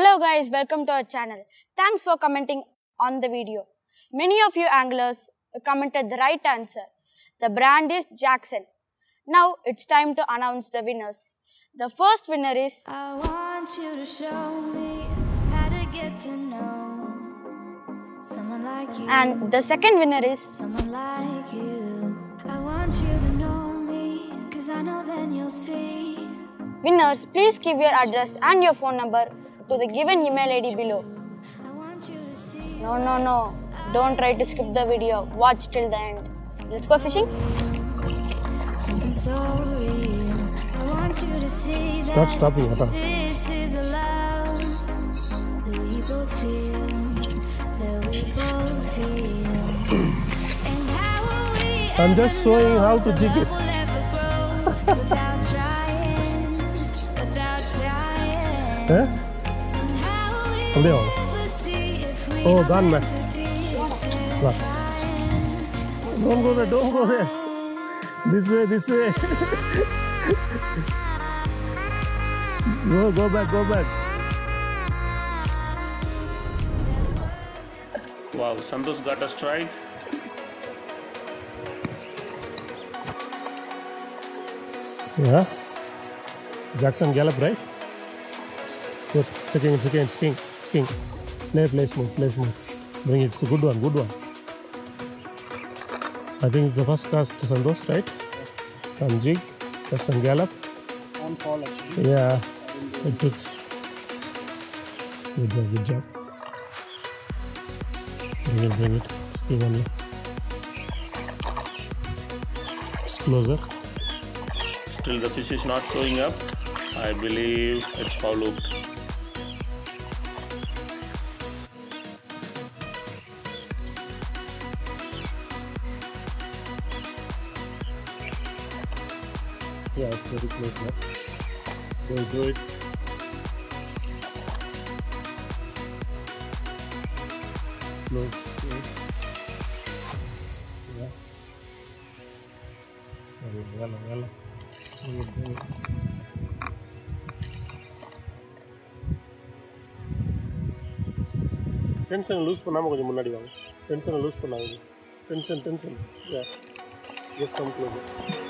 Hello guys, welcome to our channel. Thanks for commenting on the video. Many of you anglers commented the right answer. The brand is Jackson. Now it's time to announce the winners. The first winner is I want you to show me how to get to know someone like you. and the second winner is someone like you. I want you to know me, cause I know then you'll see. winners. Please give your address and your phone number to the given email ID below. I want you to see No, no, no. Don't try to skip the video. Watch till the end. Let's go fishing. something so real. I want you to see that Start stopping, Ata. this is a love that we both feel, that we both feel. and how we I'm just showing how to jig it. we'll ever grow without trying, without trying. Eh? Oh, gone, meant man. to be Va. Don't go there, don't go there. This way, this way. go, go back, go back. Wow, Santosh got a strike. Yeah. Jackson Gallop, right? Good. Second, second, sking, sking. Play, place move, place move. Bring it. It's a good one, good one. I think it's the first cast to Santosh, right? Some jig, some Gallop. on fall actually. Yeah, it looks good job, good job. Bring it, bring it. Sking only. It's closer. Still, the fish is not showing up. I believe it's foul hooked. Yeah, it's very close now. Go, do it. Close, close. Yeah. Very well, well. Do it, do it. Tension loose பண்ணாமல் கொஞ்சம் முன்னாடி வாங்க டென்ஷனை loose பண்ணாங்க tension tension yeah just come close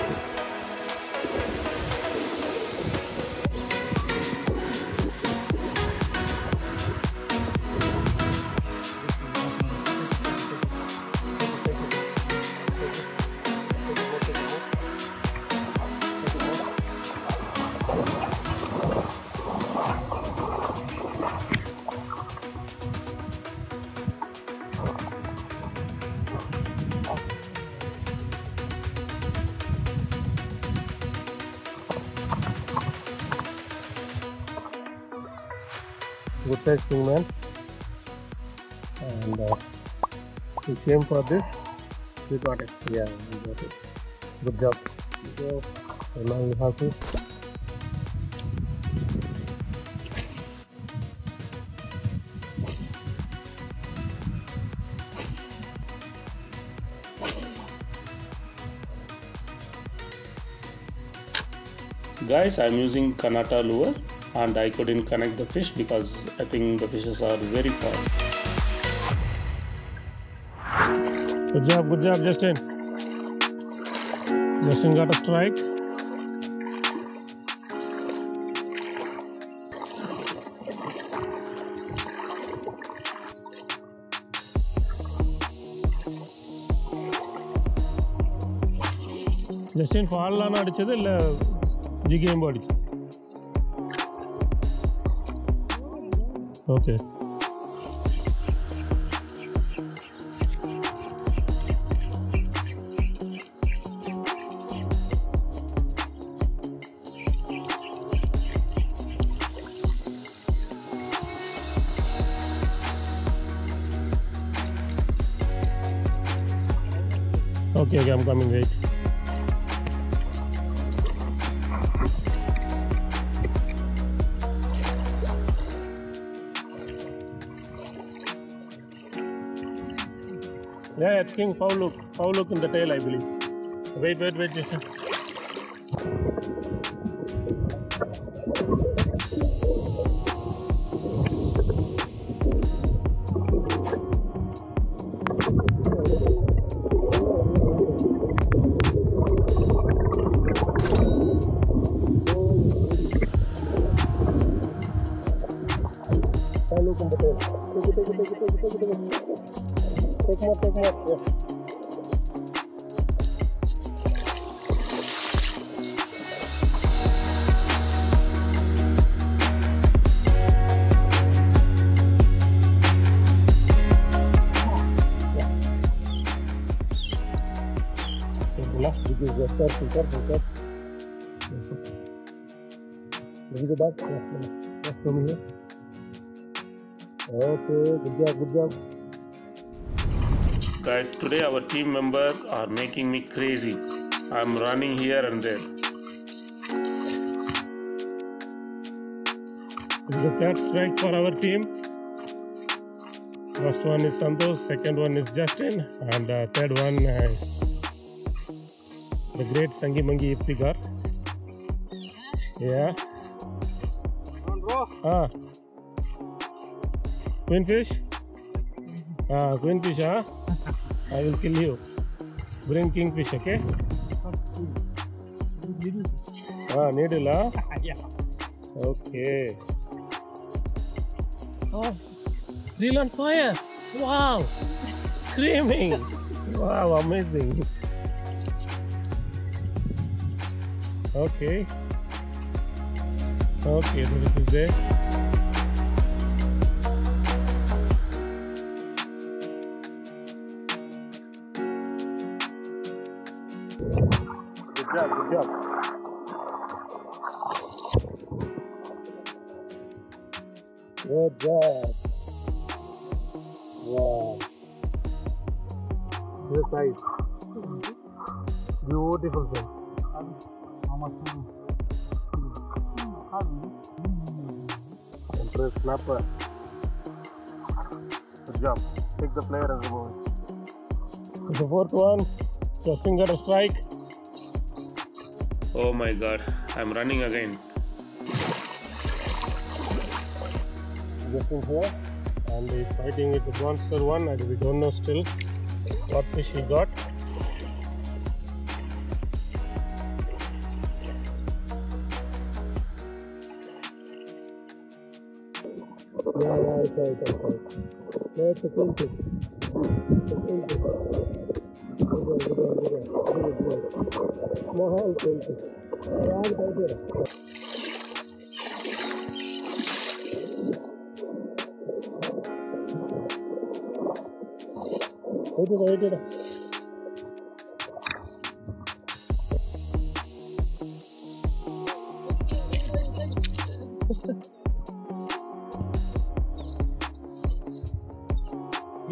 Good testing, man. And uh, we came for this. We got it. Yeah, we got it. Good job. So now have to. Guys, I'm using Kanata lure and I couldn't connect the fish because I think the fishes are very far. Good job, good job, Justin. Justin got a strike. Justin ஃபால்லான அடிச்சது இல்லை ஜிகேம்போ அடிச்சது Okay Okay, okay, I'm coming, wait. It's king. Foul hook. In the tail, I believe. Wait, wait, wait, Jason. Look in take it. Take more, take more. Yeah. Left because the careful, careful, careful. Let me go back. Yeah, yeah. Yeah, show me here. Okay, good job, good job. Guys, today our team members are making me crazy. I'm running here and there. This is the third strike for our team. First one is Santosh, second one is Justin, and uh, third one is the great Sangi Mangi Iptikar. Yeah. Ah. Queenfish? Ah, queenfish, ah? I will kill you. Bring kingfish, okay? Ah, needle, ah? Okay. Oh, reel on fire! Wow! Screaming! Wow, amazing! Okay. Okay, this is there. Good job. Wow. This size. Beautiful thing. Interest snapper. Good job. Take the player and remove it. The fourth one. Justin got a strike. Oh my god, I'm running again. Justin here. And he's fighting with the monster one. And we don't know still what fish he got. Yeah, yeah, it's right. Yeah, it's a fish. It's a fish. Good one, good one, good one. Good. Small fish. Yeah, it's right there. Wait it, wait it.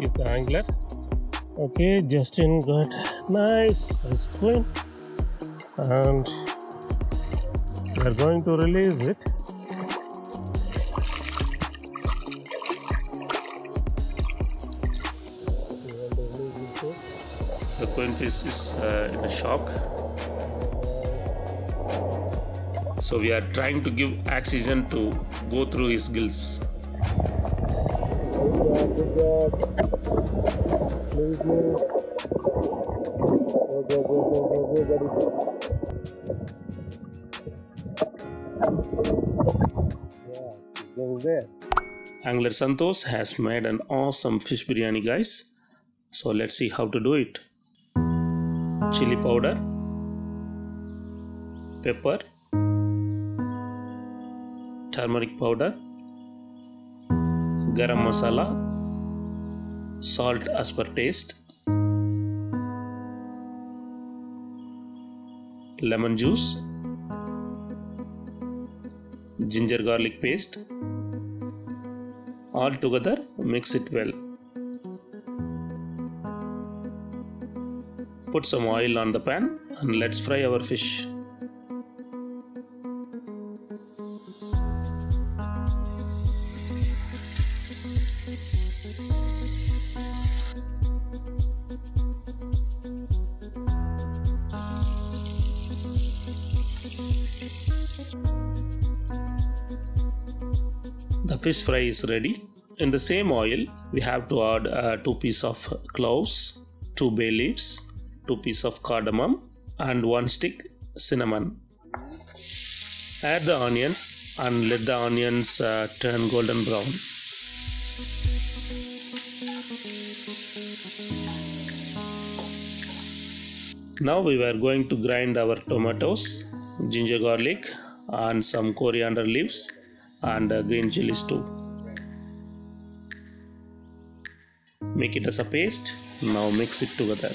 Is the angler. Okay, Justin got nice ice cream and we are going to release it. The queenfish is uh, in a shock. So we are trying to give oxygen to go through his gills. Angler Santosh has made an awesome fish biryani, guys. So let's see how to do it. Chili powder, pepper, turmeric powder, garam masala, salt as per taste, lemon juice, ginger garlic paste. All together, mix it well. Put some oil on the pan and let's fry our fish. The fish fry is ready. In the same oil, we have to add uh, two pieces of cloves, two bay leaves, two pieces of cardamom, and one stick cinnamon. Add the onions and let the onions uh, turn golden brown. Now we were going to grind our tomatoes, ginger garlic, and some coriander leaves and uh, green chilies too. Make it as a paste. Now mix it together.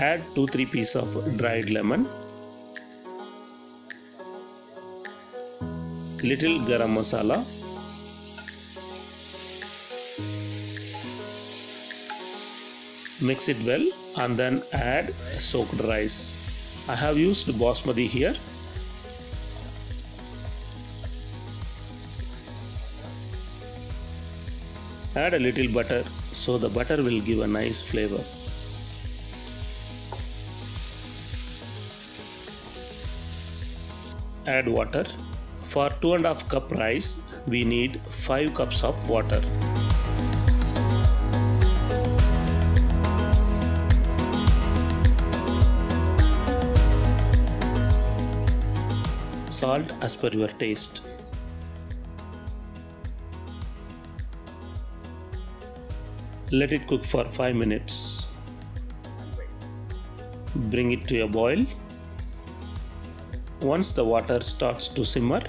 Add 2-3 pieces of dried lemon. Little garam masala. Mix it well and then add soaked rice. I have used basmati here. Add a little butter so the butter will give a nice flavor. Add water. For 2 and a half cup rice, we need 5 cups of water. Salt as per your taste. Let it cook for 5 minutes. Bring it to a boil. Once the water starts to simmer,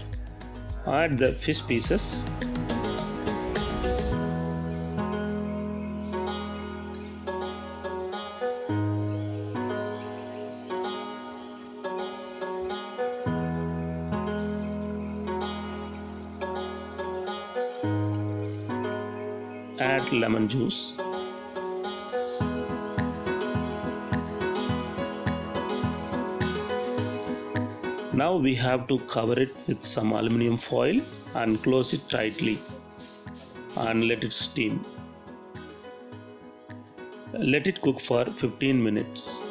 add the fish pieces. Add lemon juice. Now we have to cover it with some aluminium foil and close it tightly and let it steam. Let it cook for 15 minutes.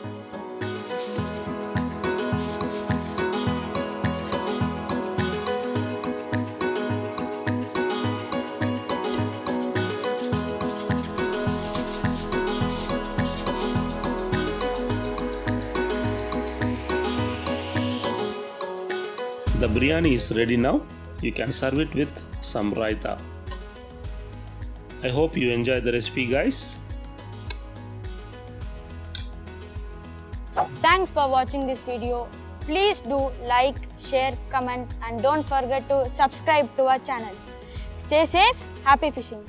The biryani is ready now. You can serve it with some raita. I hope you enjoy the recipe, guys. Thanks for watching this video. Please do like, share, comment and don't forget to subscribe to our channel. Stay safe, happy fishing.